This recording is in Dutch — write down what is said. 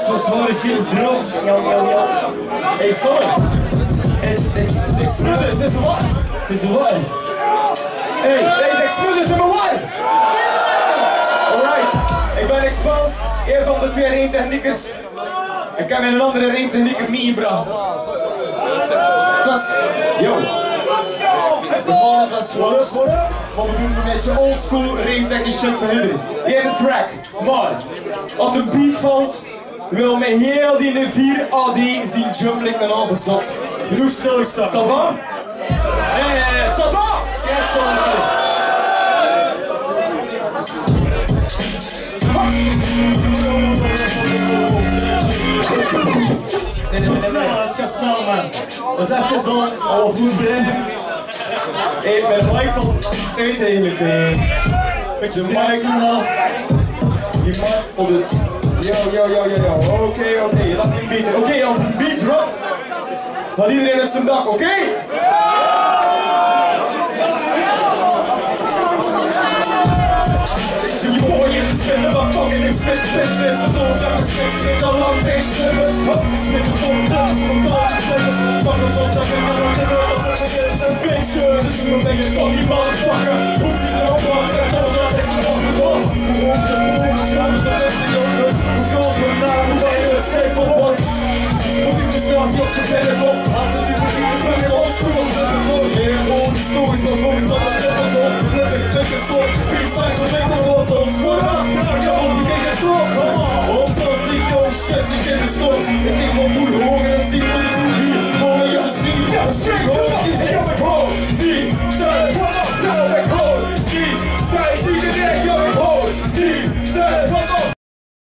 voor zware shit yo. Hey, sorry. Is, is, ik smul is, is wat? Is wat? Hey, hey, ik smul is mijn wat? Alright, ik ben Expans, een van de twee ringtechniekers. Ik heb met een andere ringtechnieker meegebracht. Het was, yo. De man, het was voor us. Maar we doen een beetje oldschool ringtechnisch shit voor jullie. Een track, man. Als de beat valt, wil mij heel die 4 AD zien jump like een halve zot. Genoeg stilstaan. Ça va? Nee, nee, nee, ça va? Nee, nee, Het nee, gaat nee. snel, het gaat snel mensen. Dat is even al, al breien. Hey, mijn mic valt uit eigenlijk. eh. Beetje De mic. Die mic valt uit. Yo, yo, yo, yo, yo. Oké, oké, dat klinkt beter. Oké, als de beat dropt, gaat iedereen uit zijn dak, oké? Een die frustratie als je binnenkomt, hadden die niet te brengen, als school als met de roos, heel gewoon historisch, maar volgens dat het hebben komt, flip ik, fik een soort, freestyle, zo weet ik wat, als voor up, ja, op die kijk het op, op dat zie ik ook shit, ik in de storm, ik ging van voelen, horen en zien